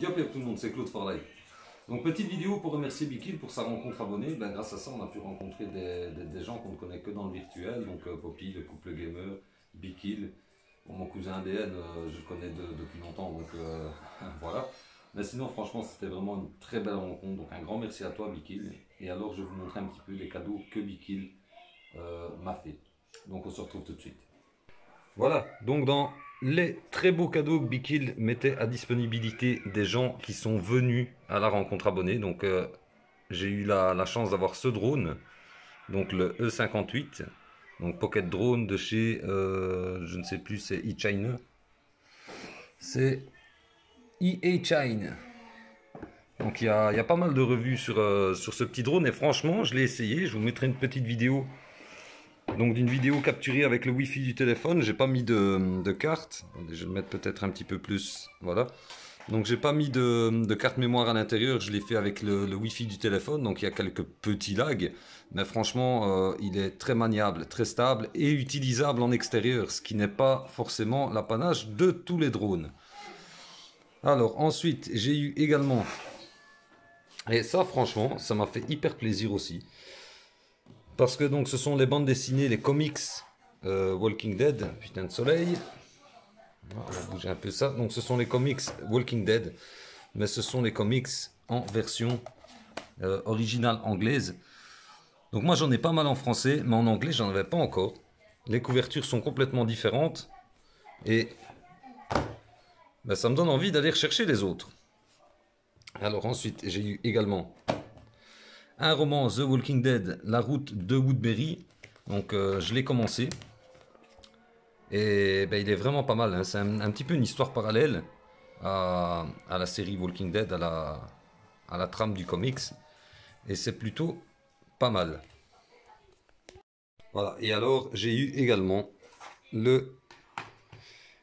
Yop yop tout le monde, c'est Claude for Life. Donc petite vidéo pour remercier Bikil pour sa rencontre abonnée. Ben, grâce à ça, on a pu rencontrer des, gens qu'on ne connaît que dans le virtuel. Donc euh, Poppy, le couple gamer, Bikil. mon cousin ADN, euh, je le connais depuis longtemps, donc euh, voilà. Mais sinon, franchement, c'était vraiment une très belle rencontre. Donc un grand merci à toi, Bikil. Et alors, je vais vous montrer un petit peu les cadeaux que Bikil m'a fait. Donc on se retrouve tout de suite. Voilà, donc dans les très beaux cadeaux que Bikil mettait à disponibilité des gens qui sont venus à la rencontre abonnée. Donc euh, j'ai eu la, chance d'avoir ce drone, donc le E58, donc Pocket Drone de chez, euh, je ne sais plus, c'est eChina. C'est EA. Donc il y, a, pas mal de revues sur, euh, sur ce petit drone et franchement je l'ai essayé, je vous mettrai une petite vidéo donc d'une vidéo capturée avec le wifi du téléphone, j'ai pas mis de, carte. Je vais le mettre peut-être un petit peu plus. Voilà. Donc j'ai pas mis de, carte mémoire à l'intérieur, je l'ai fait avec le, wifi du téléphone, donc il y a quelques petits lags, mais franchement euh, il est très maniable, très stable et utilisable en extérieur, ce qui n'est pas forcément l'apanage de tous les drones. Alors ensuite j'ai eu également, et ça franchement ça m'a fait hyper plaisir aussi, parce que donc ce sont les bandes dessinées, les comics euh, Walking Dead, putain de soleil. On va bouger un peu ça. Donc ce sont les comics Walking Dead, mais ce sont les comics en version euh, originale anglaise. Donc moi j'en ai pas mal en français, mais en anglais j'en avais pas encore. Les couvertures sont complètement différentes et ben, ça me donne envie d'aller rechercher les autres. Alors ensuite j'ai eu également un roman The Walking Dead, La route de Woodbury. Donc euh, je l'ai commencé. Et ben, il est vraiment pas mal. Hein. C'est un, petit peu une histoire parallèle à, la série Walking Dead, à la, à la trame du comics. Et c'est plutôt pas mal. Voilà. Et alors j'ai eu également le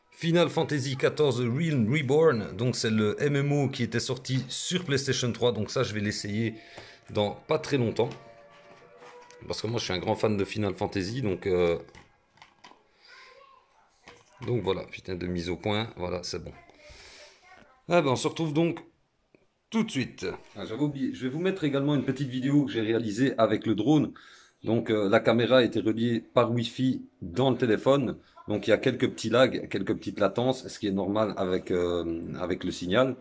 Final Fantasy XIV Realm Reborn. Donc c'est le MMO qui était sorti sur PlayStation 3. Donc ça je vais l'essayer dans pas très longtemps. Parce que moi je suis un grand fan de Final Fantasy, donc... Euh, donc voilà, putain de mise au point, voilà, c'est bon. Ah ben on se retrouve donc tout de suite. Ah, J'avais oublié, je vais vous mettre également une petite vidéo que j'ai réalisée avec le drone. Donc euh, la caméra été reliée par Wi-Fi dans le téléphone. Donc il y a quelques petits lags, quelques petites latences, ce qui est normal avec, euh, avec le signal.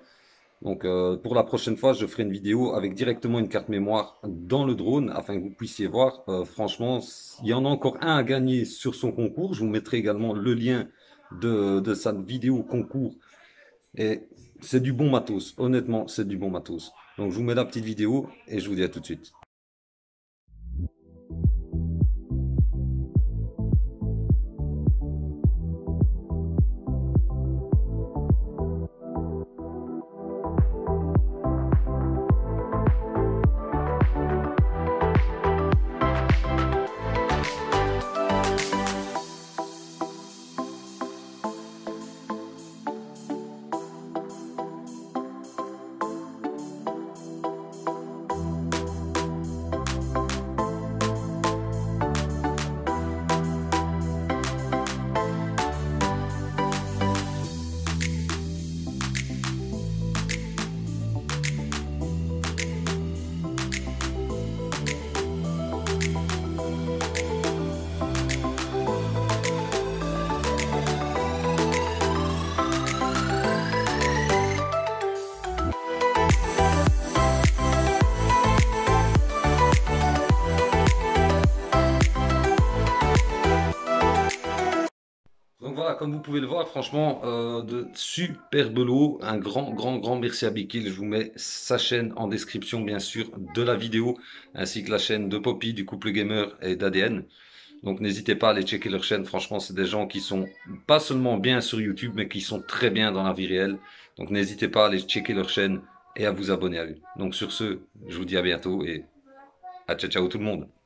Donc euh, pour la prochaine fois, je ferai une vidéo avec directement une carte mémoire dans le drone afin que vous puissiez voir. Euh, franchement, il y en a encore un à gagner sur son concours. Je vous mettrai également le lien de, de sa vidéo concours. Et c'est du bon matos. Honnêtement, c'est du bon matos. Donc je vous mets la petite vidéo et je vous dis à tout de suite. Comme vous pouvez le voir, franchement, euh, de super belots. Un grand, grand, grand merci à Bikil. Je vous mets sa chaîne en description, bien sûr, de la vidéo, ainsi que la chaîne de Poppy, du couple gamer et d'ADN. Donc n'hésitez pas à aller checker leur chaîne. Franchement, c'est des gens qui sont pas seulement bien sur YouTube, mais qui sont très bien dans la vie réelle. Donc n'hésitez pas à aller checker leur chaîne et à vous abonner à eux. Donc sur ce, je vous dis à bientôt et à ciao ciao tout le monde.